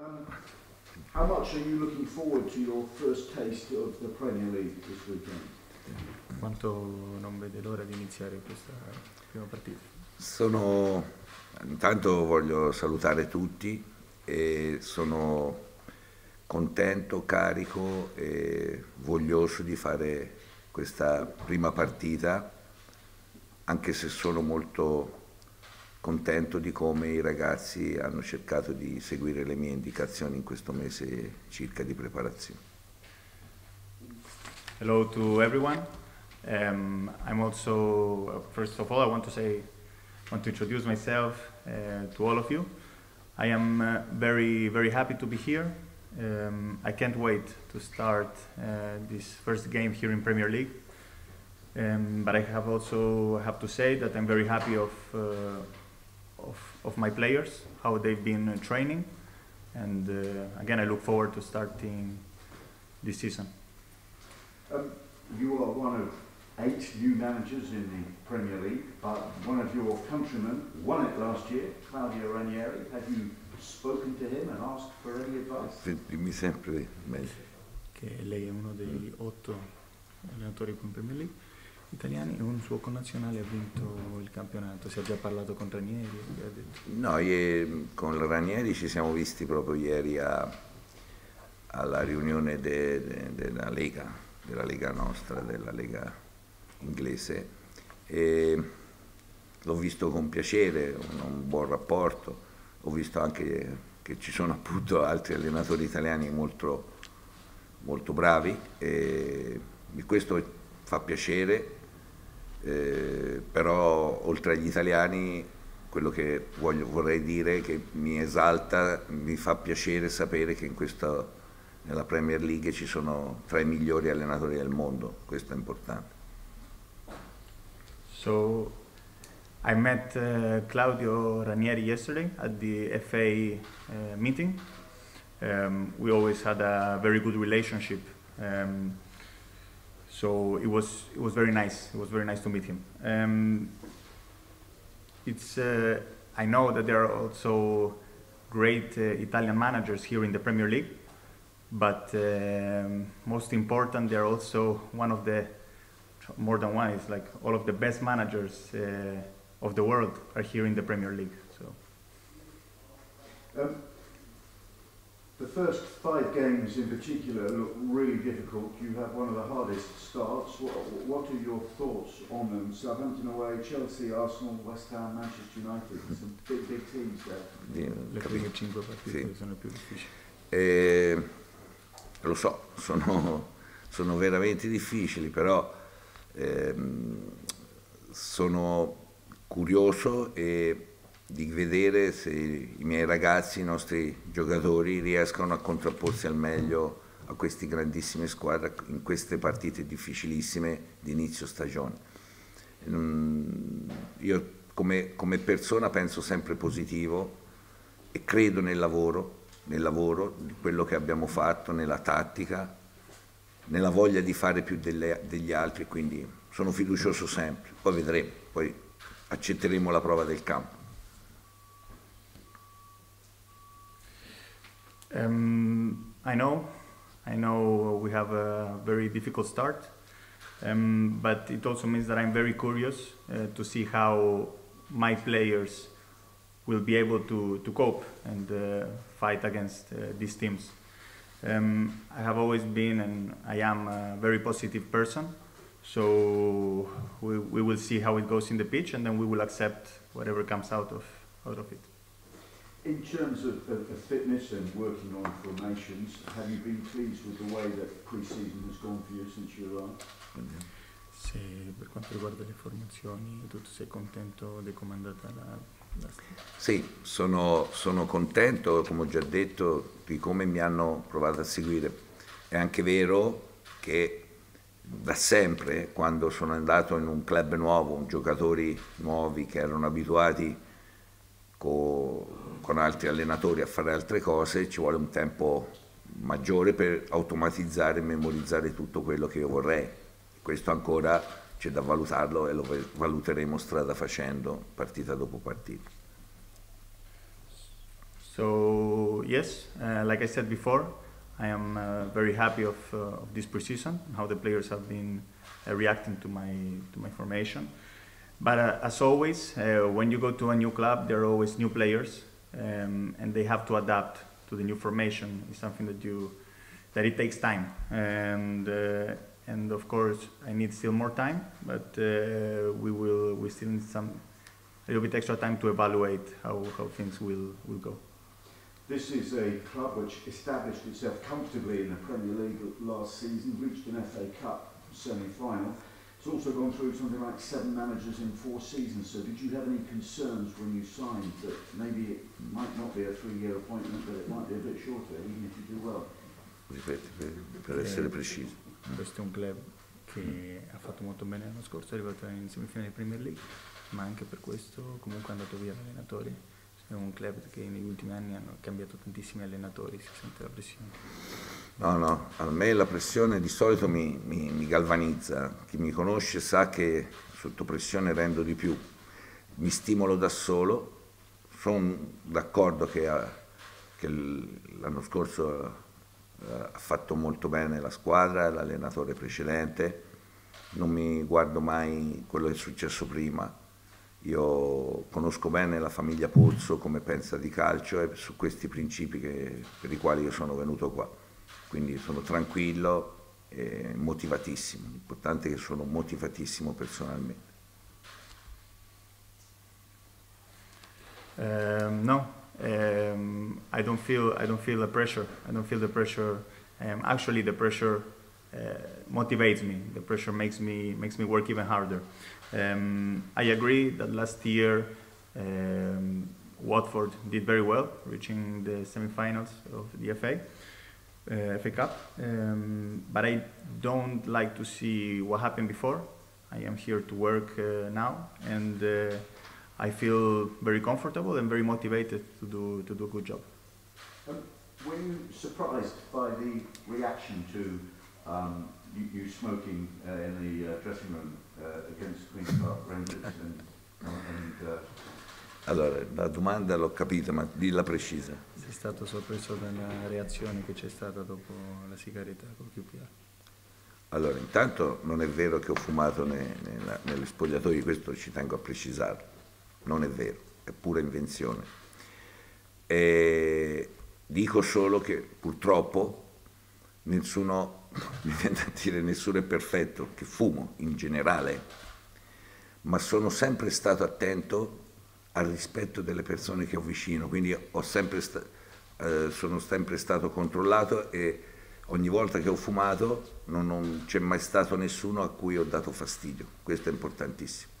Um, how much are you looking forward to your first taste of the Premier League this weekend? Quanto non vede l'ora di iniziare questa prima partita? Sono, intanto voglio salutare tutti e sono contento, carico e voglioso di fare questa prima partita, anche se sono molto contento di come i ragazzi hanno cercato di seguire le mie indicazioni in questo mese circa di preparazione. Hello to everyone. Um, I'm also, first of all, I want to say, want to introduce myself uh, to all of you. I am uh, very, very happy to be here. Um, I can't wait to start uh, this first game here in Premier League. Um, but I have also have to say that I'm very happy of uh, of, of my players, how they've been uh, training, and uh, again I look forward to starting this season. Um, you are one of eight new managers in the Premier League, but one of your countrymen won it last year, Claudio Ranieri. Have you spoken to him and asked for any advice? Dimmi sempre meglio. Che lei è uno dei otto allenatori in Premier League italiani e un suo connazionale ha vinto il campionato. Si è già parlato con Ranieri? No, io, con Ranieri ci siamo visti proprio ieri a, alla riunione de, de, della Lega, della Lega nostra, della Lega inglese l'ho visto con piacere, un, un buon rapporto, ho visto anche che ci sono appunto altri allenatori italiani molto, molto bravi e questo fa piacere eh, però oltre agli italiani quello che voglio, vorrei dire che mi esalta, mi fa piacere sapere che in questa, nella Premier League ci sono tra i migliori allenatori del mondo, questo è importante. So, I met uh, Claudio Ranieri yesterday at the FA uh, meeting. Um, we always had a very good relationship. Um, so it was it was very nice. It was very nice to meet him. Um, it's uh, I know that there are also great uh, Italian managers here in the Premier League, but um, most important, they're also one of the more than one. It's like all of the best managers uh, of the world are here in the Premier League. So. Um, the first five games in particular look really difficult. You have one of the hardest starts. What, what are your thoughts on them? Southampton away, Chelsea, Arsenal, West Ham, Manchester United. Some big, big teams there. Le prime cinque partite sono più difficili. Eh, lo so, sono, sono veramente difficili, però ehm, sono curioso e di vedere se i miei ragazzi, i nostri giocatori riescono a contrapporsi al meglio a queste grandissime squadre in queste partite difficilissime di inizio stagione. Io come, come persona penso sempre positivo e credo nel lavoro, nel lavoro, di quello che abbiamo fatto, nella tattica, nella voglia di fare più delle, degli altri, quindi sono fiducioso sempre, poi vedremo, poi accetteremo la prova del campo. Um, I know, I know we have a very difficult start, um, but it also means that I'm very curious uh, to see how my players will be able to, to cope and uh, fight against uh, these teams. Um, I have always been and I am a very positive person, so we, we will see how it goes in the pitch and then we will accept whatever comes out of, out of it. In terms of, of, of, fitness and working on formations, have you been pleased with the way that pre-season has gone for you since you arrived? Se per quanto riguarda le formazioni, tu sei contento di come è andata la, la... Sì, sono, sono contento, come ho già detto, di come mi hanno provato a seguire. È anche vero che da sempre, quando sono andato in un club nuovo, giocatori nuovi che erano abituati con con altri allenatori a fare altre cose, ci vuole un tempo maggiore per automatizzare e memorizzare tutto quello che io vorrei. Questo ancora c'è da valutarlo e lo valuteremo strada facendo, partita dopo partita. So yes, uh, like I said before, I am uh, very happy of, uh, of this preseason how the players have been uh, reacting to my to my formation. But uh, as always, uh, when you go to a new club, there are always new players, um, and they have to adapt to the new formation. It's something that you that it takes time, and uh, and of course I need still more time, but uh, we will we still need some a little bit extra time to evaluate how, how things will, will go. This is a club which established itself comfortably in the Premier League last season, reached an FA Cup semi-final. It's also gone through something like seven managers in four seasons. So did you have any concerns when you signed that maybe it might not be a three-year appointment, but it might be a bit shorter, even if you do well? Ripeti, per, per essere precisi. Questo è un club che ha fatto molto bene l'anno scorso, è arrivato in semifinale di Premier League, ma anche per questo comunque è andato via l'allenatore. È un club che negli ultimi anni hanno cambiato tantissimi allenatori, si sente la pressione. No, no, a me la pressione di solito mi, mi, mi galvanizza. Chi mi conosce sa che sotto pressione rendo di più. Mi stimolo da solo. Sono d'accordo che, che l'anno scorso eh, ha fatto molto bene la squadra, l'allenatore precedente. Non mi guardo mai quello che è successo prima. Io conosco bene la famiglia Pozzo, come pensa di calcio e su questi principi che- per i quali io sono venuto qua. Quindi sono tranquillo e motivatissimo. L'importante è che sono motivatissimo personalmente. Um, no, um, I don't feel I don't feel the pressure. I don't feel the pressure. Um, actually, the pressure motivates me. The pressure makes me makes me work even harder. Um, I agree that last year um, Watford did very well, reaching the semi-finals of the FA. Uh, FA Cup, um, but I don't like to see what happened before. I am here to work uh, now, and uh, I feel very comfortable and very motivated to do to do a good job. Um, were you surprised by the reaction to um, you, you smoking uh, in the uh, dressing room uh, against Queen's Park Rangers and, and uh, Allora, la domanda l'ho capita, ma dilla precisa. Sei stato sorpreso dalla reazione che c'è stata dopo la sigaretta col QPR? Allora, intanto non è vero che ho fumato ne- nella- nelle spogliatoie, questo ci tengo a precisarlo. Non è vero, è pura invenzione. E dico solo che purtroppo nessuno, mi viene da dire nessuno è perfetto, che fumo in generale, ma sono sempre stato attento al rispetto delle persone che ho vicino, quindi ho sempre sta- eh, sono sempre stato controllato e ogni volta che ho fumato non, non c'è mai stato nessuno a cui ho dato fastidio, questo è importantissimo.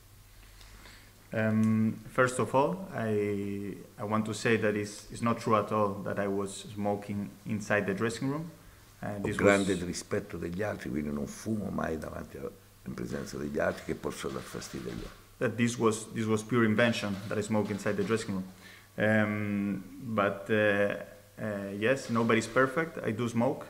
Um, first of all, I, I want to say that it's, it's not true at all that I was smoking inside the dressing room. Ho this grande was, rispetto degli altri, quindi non fumo mai davanti a- in presenza degli altri che posso dar fastidio agli altri. that this was this was pure invention that I smoke inside the dressing room. Um, but uh, uh, yes, nobody's perfect. I do smoke,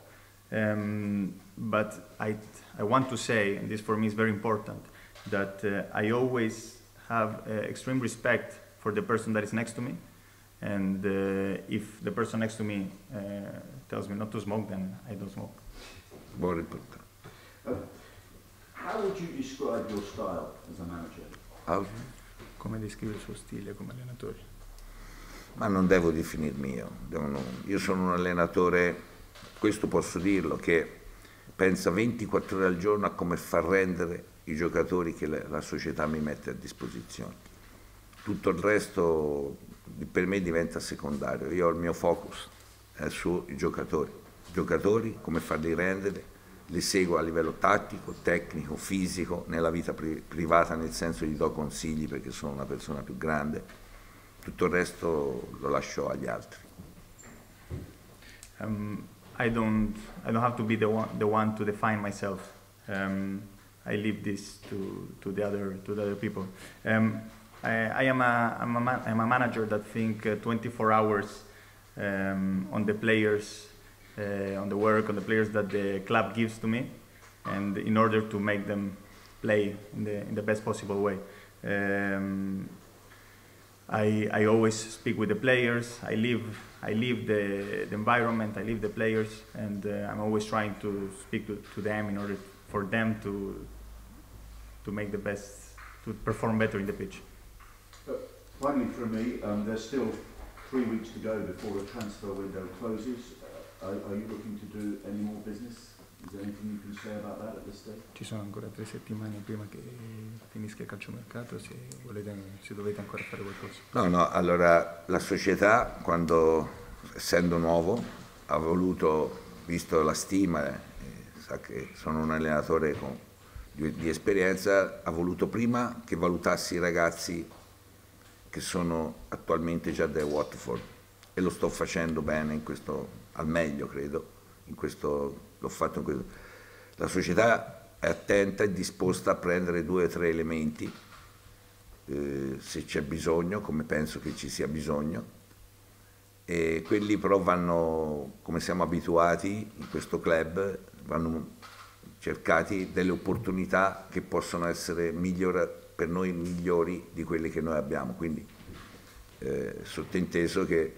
um, but I I want to say, and this for me is very important, that uh, I always have uh, extreme respect for the person that is next to me, and uh, if the person next to me uh, tells me not to smoke, then I don't smoke. Buono importante. uh, how would you describe your style as a manager? Ah, Come descrive il suo stile come allenatore? Ma non devo definirmi io, io sono un allenatore, questo posso dirlo, che pensa 24 ore al giorno a come far rendere i giocatori che la, la società mi mette a disposizione. Tutto il resto per me diventa secondario, io ho il mio focus è sui giocatori, giocatori, come farli rendere, li seguo a livello tattico, tecnico, fisico, nella vita pri- privata nel senso gli do consigli perché sono una persona più grande, tutto il resto lo lascio agli altri. Um, I don't I don't have to be the one the one to define myself. Um, I leave this to, to the other to the other people. Um, I, am a I'm a, I'm a manager that think uh, 24 hours um, on the players, uh, on the work, on the players that the club gives to me, and in order to make them play in the in the best possible way. Um, I, I always speak with the players. I live I live the, the environment. I live the players, and uh, I'm always trying to speak to, to them in order for them to to make the best to perform better in the pitch. Finally, from me, um, there's still three weeks to go before the transfer window closes. Uh, are, are you looking to do any more business? Is there anything you can say about that at this stage? Ci sono ancora tre settimane prima che finisca il calciomercato, se, volete, se dovete ancora fare qualcosa. No, no, allora la società quando, essendo nuovo, ha voluto, visto la stima, eh, sa che sono un allenatore con, di, di esperienza, ha voluto prima che valutassi i ragazzi che sono attualmente già del Watford e lo sto facendo bene questo, al meglio credo, l'ho fatto in questo. La società è attenta e disposta a prendere due o tre elementi eh, se c'è bisogno, come penso che ci sia bisogno, e quelli però vanno, come siamo abituati in questo club, vanno cercati delle opportunità che possono essere migliorate per noi migliori di quelle che noi abbiamo. Quindi eh, sottinteso che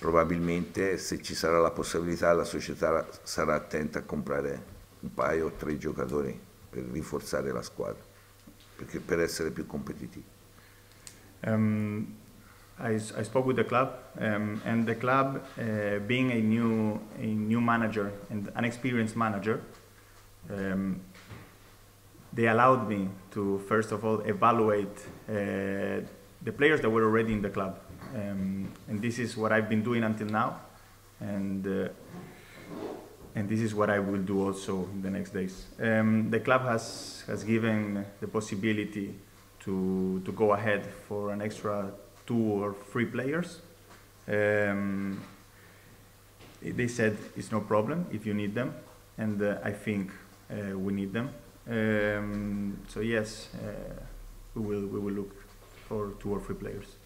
probabilmente se ci sarà la possibilità la società sarà attenta a comprare un paio o tre giocatori per rinforzare la squadra, perché, per essere più competitivi. Um, I, I, spoke with the club, um, and the club, uh, being a new a new manager and an experienced manager, um, they allowed me to first of all evaluate uh, the players that were already in the club, um, and this is what I've been doing until now, and uh, and this is what I will do also in the next days. Um, the club has has given the possibility to to go ahead for an extra two or three players. Um, they said it's no problem if you need them, and uh, I think uh, we need them. Um, so yes, uh, we will we will look for two or three players.